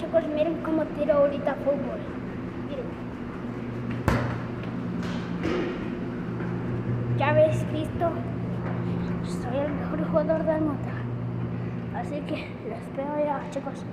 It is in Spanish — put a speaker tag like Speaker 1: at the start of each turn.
Speaker 1: Chicos, miren cómo tiro ahorita fútbol. Miren. Ya habéis visto, soy el mejor jugador del mundo. Así que les veo ya, chicos.